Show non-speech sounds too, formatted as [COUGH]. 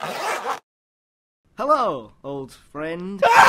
Hello, old friend. [LAUGHS]